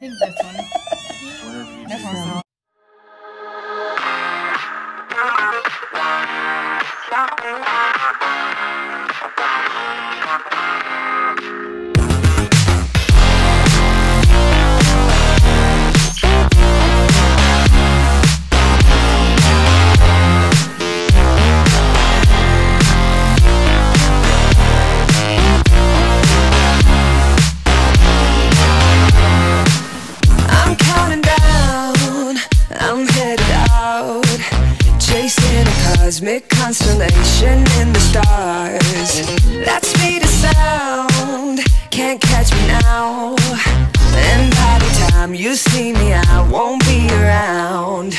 I think this one. Cosmic constellation in the stars. That speed of sound can't catch me now, and by the time you see me, I won't be around.